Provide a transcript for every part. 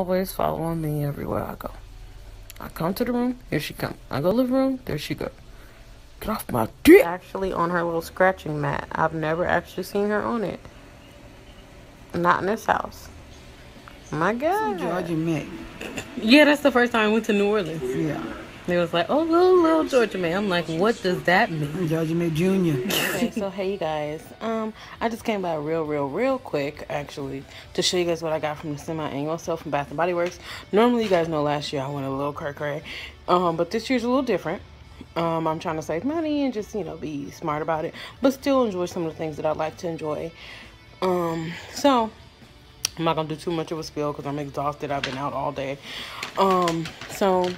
always following me everywhere I go. I come to the room, here she come. I go living room, there she go. Get off my dick. Actually on her little scratching mat. I've never actually seen her on it. Not in this house. My God. Georgia May. Yeah, that's the first time I went to New Orleans. Yeah. They was like, oh, little, little Georgia May. I'm like, what does that mean? Georgia May Jr. okay, so hey, you guys. Um, I just came by real, real, real quick, actually, to show you guys what I got from the semi-annual sale from Bath & Body Works. Normally, you guys know last year I went a little cray cray. Um, but this year's a little different. Um, I'm trying to save money and just, you know, be smart about it. But still enjoy some of the things that I like to enjoy. Um, so, I'm not going to do too much of a spill because I'm exhausted. I've been out all day. Um, so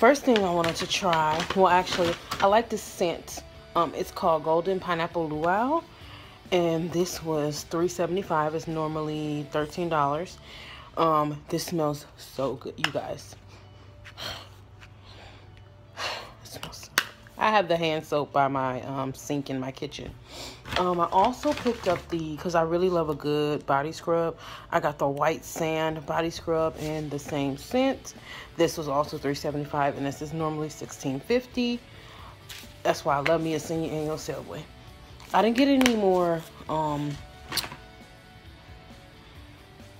First thing I wanted to try, well actually, I like this scent. Um, it's called Golden Pineapple Luau. And this was $3.75. It's normally $13. Um, this smells so good, you guys. I have the hand soap by my um, sink in my kitchen. Um, I also picked up the, because I really love a good body scrub. I got the white sand body scrub in the same scent. This was also $3.75 and this is normally $16.50. That's why I love me a semi-annual boy. I didn't get any more um,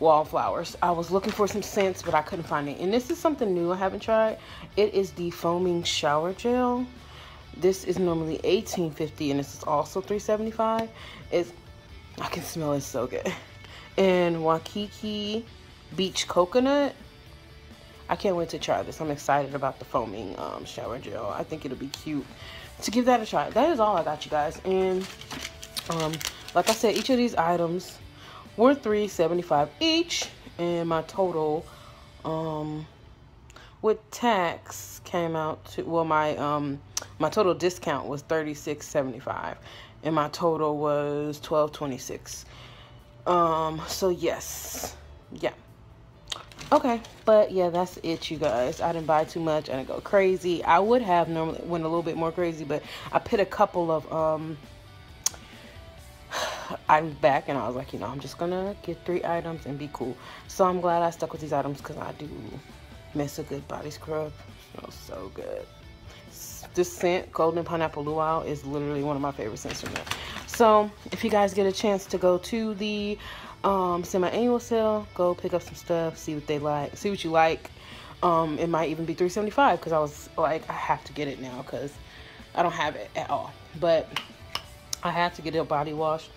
wallflowers. I was looking for some scents, but I couldn't find it. And this is something new I haven't tried. It is the foaming shower gel. This is normally $18.50 and this is also $3.75. It's I can smell it so good. And Waikiki Beach Coconut. I can't wait to try this. I'm excited about the foaming um, shower gel. I think it'll be cute to give that a try. That is all I got, you guys. And um, like I said, each of these items were $3.75 each. And my total um, with tax came out to, well, my um, my total discount was $36.75 and my total was $12.26 um so yes. Yeah. Okay but yeah that's it you guys. I didn't buy too much. And i didn't go crazy. I would have normally went a little bit more crazy but i put a couple of um I'm back and i was like you know i'm just gonna get three items and be cool. So i'm glad i stuck with these items because i do miss a good body scrub smells so good this scent, Golden Pineapple Luau, is literally one of my favorite scents from there. So, if you guys get a chance to go to the um, semi-annual sale, go pick up some stuff, see what they like, see what you like. Um, it might even be 375 because I was like, I have to get it now because I don't have it at all. But I had to get a body wash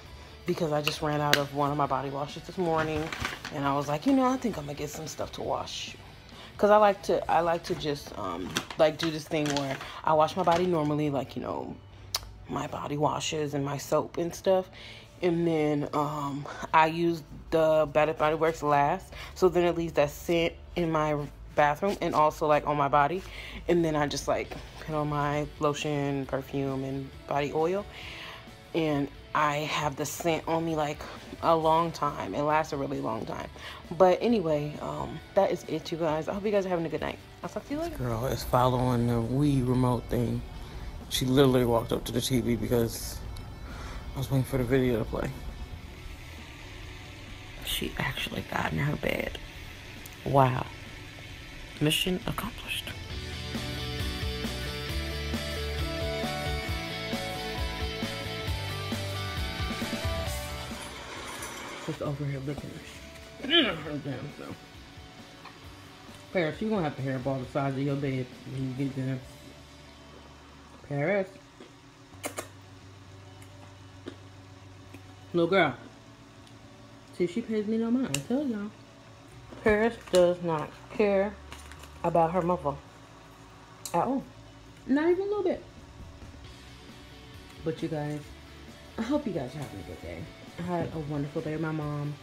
because I just ran out of one of my body washes this morning. And I was like, you know, I think I'm going to get some stuff to wash because I like to I like to just um, like do this thing where I wash my body normally like you know my body washes and my soap and stuff. And then um, I use the Bath Body Works last. So then it leaves that scent in my bathroom and also like on my body. And then I just like put on my lotion perfume and body oil and I have the scent on me like a long time. It lasts a really long time. But anyway, um, that is it, you guys. I hope you guys are having a good night. I'll talk to you later. Girl is following the Wii remote thing. She literally walked up to the TV because I was waiting for the video to play. She actually got in her bed. Wow. Mission accomplished. Over here looking at her damn self. Paris, you're gonna have to hairball the size of your bed when you get there. Paris. Little girl. See, she pays me no mind. I tell y'all. Paris does not care about her mother at all. Not even a little bit. But you guys, I hope you guys are having a good day. Had a wonderful day. My mom,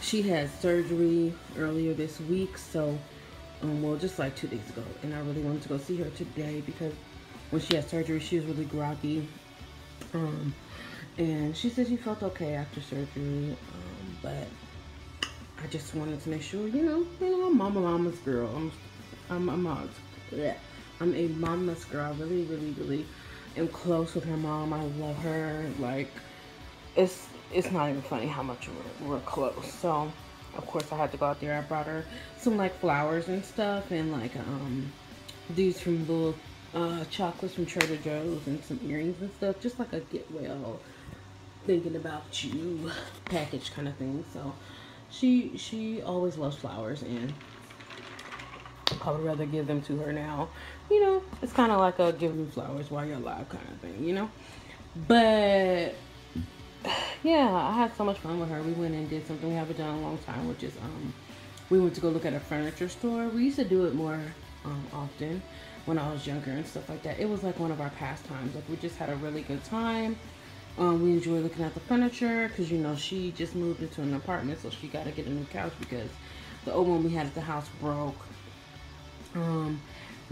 she had surgery earlier this week, so, um, well, just like two days ago. And I really wanted to go see her today because when she had surgery, she was really groggy. Um, and she said she felt okay after surgery, um, but I just wanted to make sure, you know, you know, I'm mama mama's girl. I'm, I'm, I'm, a, I'm a mama's girl. I really, really, really am close with her mom. I love her. Like, it's it's not even funny how much we're, we're close. So of course I had to go out there. I brought her some like flowers and stuff and like um these from little uh chocolates from Trader Joe's and some earrings and stuff. Just like a get well thinking about you package kind of thing. So she she always loves flowers and I would rather give them to her now. You know, it's kind of like a give me flowers while you're alive kind of thing, you know? But yeah, I had so much fun with her. We went and did something we haven't done in a long time, which is um, we went to go look at a furniture store. We used to do it more um, often when I was younger and stuff like that. It was like one of our pastimes. Like we just had a really good time. Um, we enjoy looking at the furniture because you know she just moved into an apartment, so she got to get a new couch because the old one we had at the house broke. Um,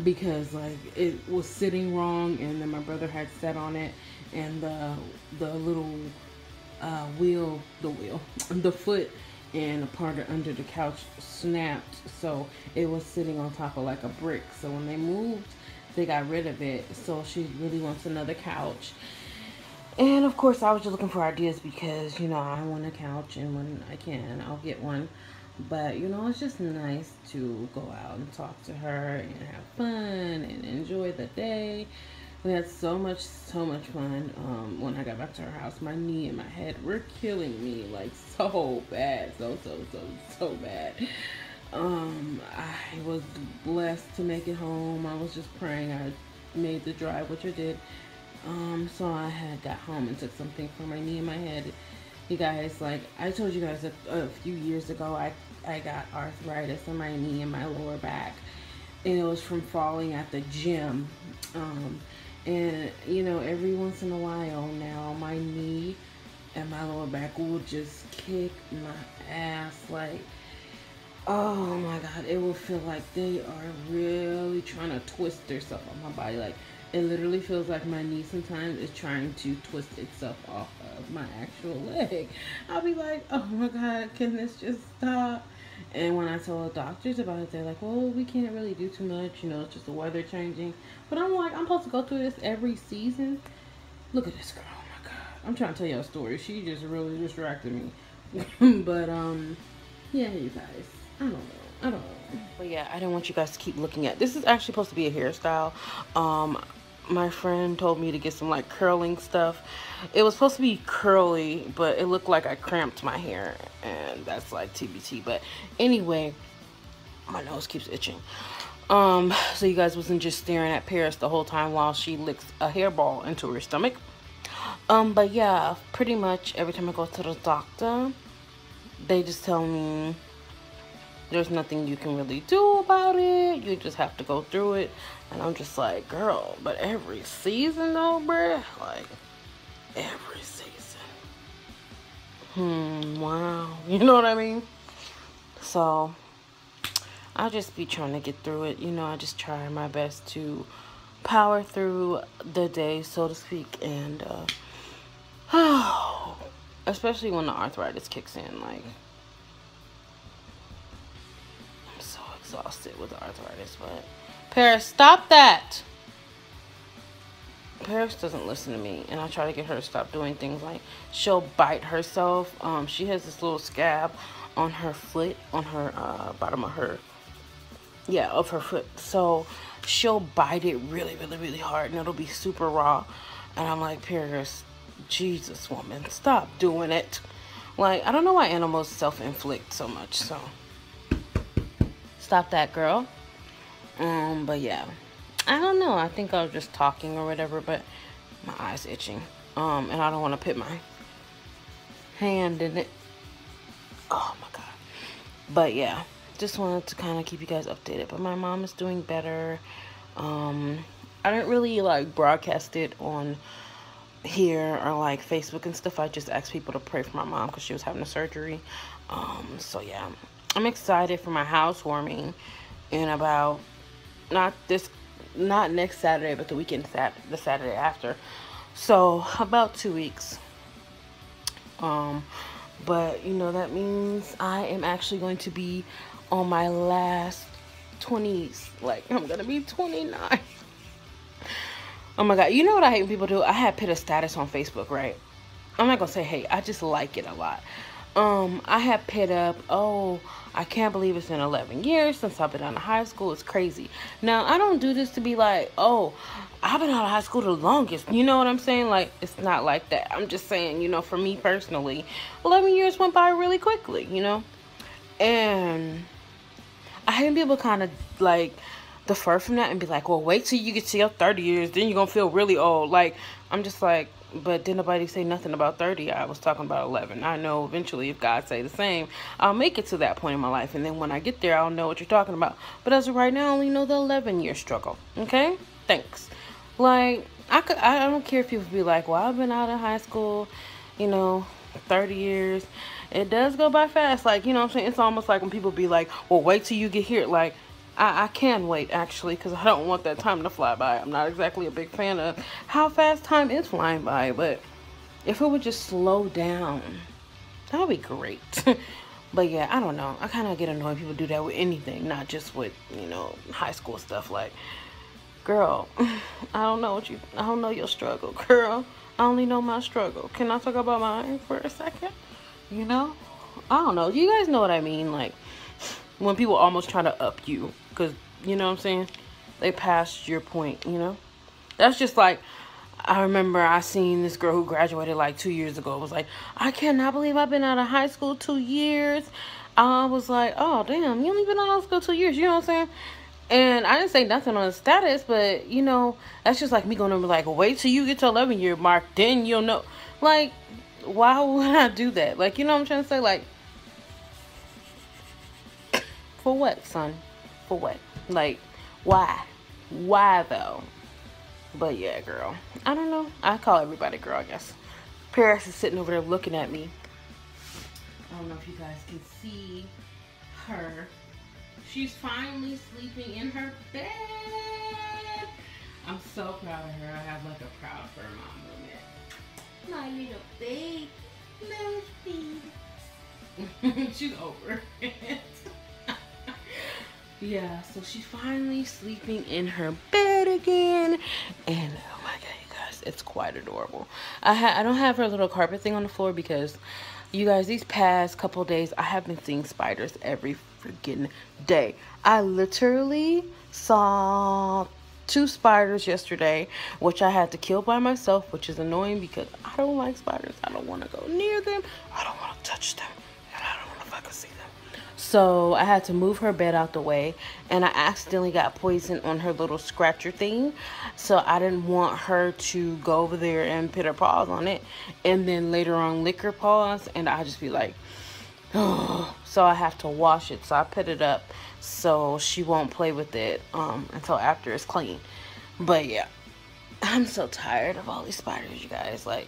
because like it was sitting wrong, and then my brother had sat on it, and the the little uh, wheel, the wheel, the foot and a part of under the couch snapped. So it was sitting on top of like a brick. So when they moved they got rid of it. So she really wants another couch. And of course i was just looking for ideas because you know i want a couch and when i can i'll get one. But you know it's just nice to go out and talk to her and have fun and enjoy the day we had so much, so much fun um, when I got back to her house. My knee and my head were killing me like so bad, so so so so bad. Um, I was blessed to make it home. I was just praying. I made the drive, which I did. Um, so I had got home and took something for my knee and my head. You guys, like I told you guys a, a few years ago, I I got arthritis in my knee and my lower back, and it was from falling at the gym. Um, and you know, every once in a while now, my knee and my lower back will just kick my ass. Like, oh my god, it will feel like they are really trying to twist themselves on my body. Like, it literally feels like my knee sometimes is trying to twist itself off of my actual leg. I'll be like, oh my god, can this just stop? And when I told doctors about it, they're like, well, we can't really do too much. You know, it's just the weather changing. But I'm like, I'm supposed to go through this every season. Look at this girl. Oh my God. I'm trying to tell you a story. She just really distracted me. but, um, yeah, you guys. I don't know. I don't know. But yeah, I didn't want you guys to keep looking at. This is actually supposed to be a hairstyle. Um, my friend told me to get some like curling stuff. It was supposed to be curly, but it looked like I cramped my hair and that's like TBT. But anyway, my nose keeps itching. Um, so you guys wasn't just staring at Paris the whole time while she licks a hairball into her stomach. Um, but yeah, pretty much every time I go to the doctor, they just tell me there's nothing you can really do about it. You just have to go through it. And I'm just like, girl, but every season though, bruh, like, every season. Hmm, wow. You know what I mean? So, I'll just be trying to get through it. You know, I just try my best to power through the day, so to speak. And, uh, especially when the arthritis kicks in, like, I'm so exhausted with the arthritis, but Paris, stop that. Paris doesn't listen to me, and I try to get her to stop doing things like she'll bite herself. Um, she has this little scab on her foot, on her uh, bottom of her, yeah, of her foot. So she'll bite it really, really, really hard, and it'll be super raw. And I'm like, Paris, Jesus, woman, stop doing it. Like, I don't know why animals self-inflict so much, so stop that, girl. Um, but yeah. I don't know. I think I was just talking or whatever, but my eye's itching. Um, and I don't want to put my hand in it. Oh my god. But yeah, just wanted to kind of keep you guys updated. But my mom is doing better. Um, I didn't really like broadcast it on here or like Facebook and stuff. I just asked people to pray for my mom because she was having a surgery. Um, so yeah, I'm excited for my housewarming in about not this not next Saturday, but the weekend sat the Saturday after. So about two weeks. Um, but you know that means I am actually going to be on my last 20s. Like I'm gonna be 29. Oh my god, you know what I hate when people do? I had put a status on Facebook, right? I'm not gonna say hey, I just like it a lot. Um, I have pit up, oh, I can't believe it's been 11 years since I've been out of high school. It's crazy. Now, I don't do this to be like, oh, I've been out of high school the longest. You know what I'm saying? Like, it's not like that. I'm just saying, you know, for me personally, 11 years went by really quickly, you know? And I hate people kind of like defer from that and be like, well, wait till you get to your 30 years, then you're going to feel really old. Like, I'm just like, but did nobody say nothing about 30 i was talking about 11 i know eventually if god say the same i'll make it to that point in my life. And then when i get there i'll know what you're talking about. But as of right now i only know the 11 year struggle. Okay? Thanks. Like i could i don't care if people be like well i've been out of high school you know 30 years. It does go by fast. Like you know i'm saying? It's almost like when people be like well wait till you get here. Like I, I can wait actually because I don't want that time to fly by. I'm not exactly a big fan of how fast time is flying by, but if it would just slow down, that would be great. but yeah, I don't know. I kind of get annoyed people do that with anything, not just with, you know, high school stuff. Like, girl, I don't know what you, I don't know your struggle, girl. I only know my struggle. Can I talk about mine for a second? You know? I don't know. You guys know what I mean? Like, when people almost try to up you because you know what i'm saying they passed your point you know that's just like i remember i seen this girl who graduated like two years ago was like i cannot believe i've been out of high school two years i was like oh damn you only been out of school two years you know what i'm saying and I didn't say nothing on the status, but you know, that's just like me going to be like, wait till you get to 11 year mark, then you'll know. Like, why would I do that? Like, you know what I'm trying to say? Like, for what, son? For what? Like, why? Why though? But yeah, girl. I don't know. I call everybody girl, I guess. Paris is sitting over there looking at me. I don't know if you guys can see her. She's finally sleeping in her bed. I'm so proud of her. I have like a proud for mom moment. My little baby. Little She's over it. Yeah, so she's finally sleeping in her bed again. And oh my god, you guys, it's quite adorable. I I don't have her little carpet thing on the floor because you guys, these past couple days, I have been seeing spiders every freaking day. I literally saw two spiders yesterday, which I had to kill by myself, which is annoying because I don't like spiders. I don't want to go near them. I don't want to touch them. So I had to move her bed out the way and I accidentally got poison on her little scratcher thing. So I didn't want her to go over there and put her paws on it and then later on lick her paws and I just be like, oh. So I have to wash it. So I put it up so she won't play with it um, until after it's clean. But yeah, I'm so tired of all these spiders, you guys. Like,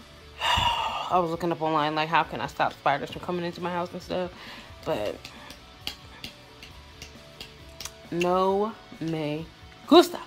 I was looking up online, like, how can I stop spiders from coming into my house and stuff? But no me gusta.